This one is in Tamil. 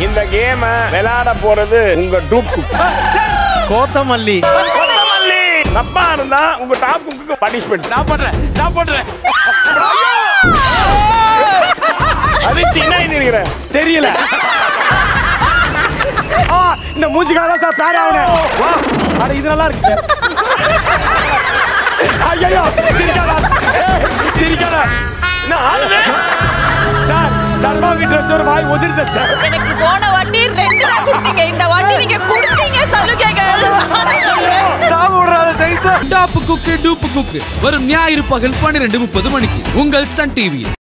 இந்த கேம விளையாட போறது உங்க டூப் கோத்தமல்லி. கொத்தமல்லி. தப்பா இருந்தா உங்க டாப் குக்கு பனிஷ்மெண்ட் நான் பண்றேன் நான் பண்றேன் அது சின்ன இருக்கிறேன் தெரியல. ஆ, இந்த மூஞ்சிக்காக சார் பேர் ஆகணும் வா. அட இது நல்லா இருக்கு சார் ஐயோ வச்சு ஒரு வாய் உதிர்ந்த சார் எனக்கு போன வாட்டி ரெண்டு தான் கொடுத்தீங்க. இந்த வாட்டி நீங்க கொடுத்தீங்க சலுகைகள். சைத்து. Top cook dupe cook. வரும் ஞாயிறு பகல் பன்னிரண்டு முப்பது மணிக்கு உங்கள் சன் டிவியில்.